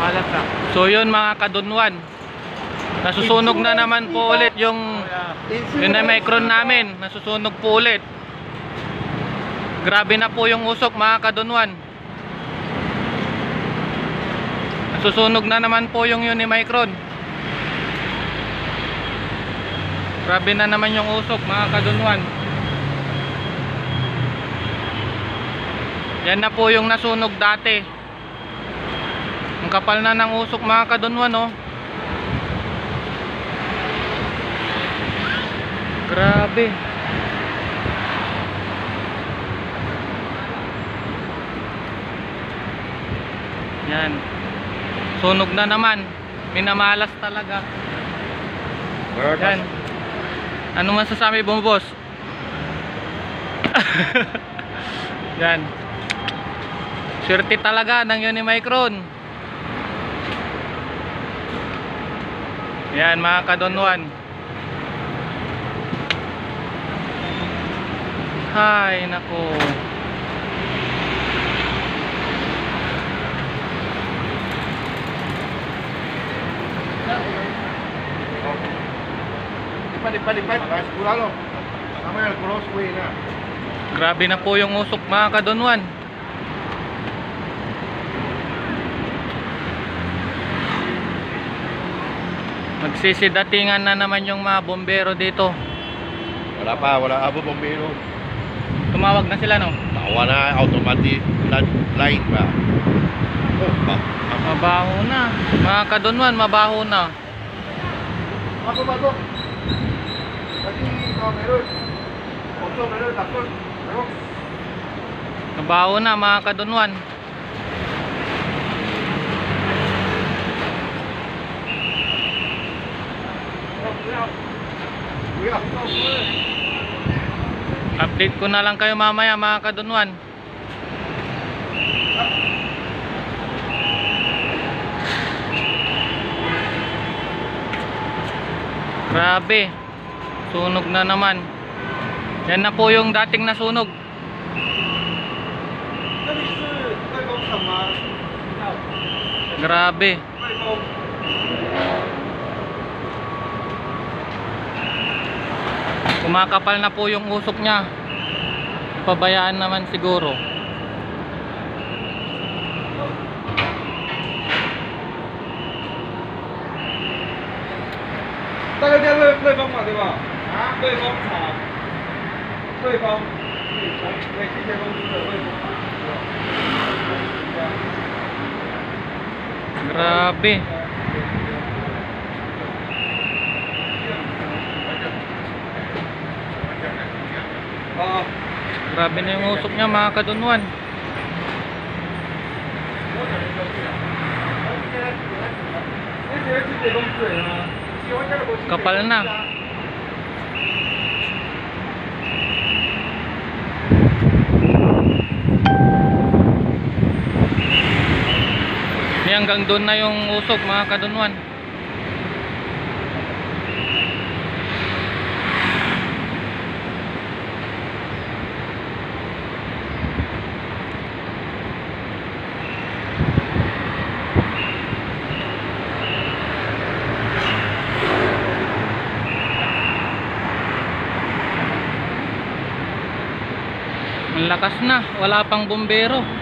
Malas na. So yun mga kadunwan. Nasusunog na naman po ulit yung yung na micron namin. Nasusunog po ulit. Grabe na po yung usok mga kadunwan. Nasusunog na naman po yung Unimicron. Grabe na naman yung usok mga kadunwan. Yan na po yung nasunog dati. Ang kapal na ng usok mga kadunwan oh. Grabe. Yan. Sunog na naman. Minamalas talaga. Yan. Ano masasabi mo boss? Yan. Swerte talaga ng Unimicron. Yan mga kadonwan. Hay nako. Lipat, lipat, lipat. Kulalo. Tama yung crossway na. Grabe na po yung usok mga kadonwan. Magsisidatingan na naman yung mga bombero dito. Wala pa, wala abo bombero. Tumawag na sila no? Tawa na, automatic line- line ba? Oh, ba? Mabaho na. Mga kadonwan, mabaho na. Ako ba to? Kasi ito meron. Oso meron, takot. Meron. Mabaho na mga kadonwan. update ko na lang kayo mamaya mga kadunwan. Grabe. Sunog na naman. Yan na po yung dating nasunog grabe. Kumakapal na po yung usok niya. Pabayaan naman siguro. 大概在瑞瑞丰嘛，对吧？啊，瑞丰厂，瑞丰，对，机械公司的瑞丰厂。 Grabe. Grabe na yung usok niya mga kadunwan. Kapal na. May hanggang doon na yung usok mga kadunwan. Lakas na, wala pang bombero.